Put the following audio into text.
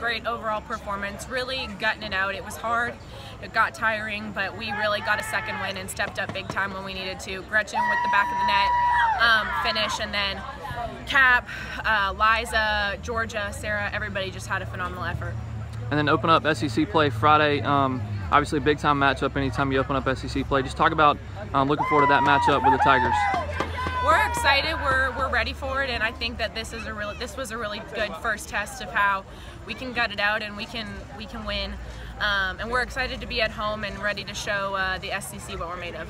great overall performance, really gutting it out. It was hard, it got tiring, but we really got a second win and stepped up big time when we needed to. Gretchen with the back of the net um, finish, and then Cap, uh, Liza, Georgia, Sarah, everybody just had a phenomenal effort. And then open up SEC play Friday. Um, obviously, a big time matchup anytime you open up SEC play. Just talk about um, looking forward to that matchup with the Tigers. We're excited. We're, we're ready for it, and I think that this is a really this was a really good first test of how we can gut it out and we can we can win. Um, and we're excited to be at home and ready to show uh, the SEC what we're made of.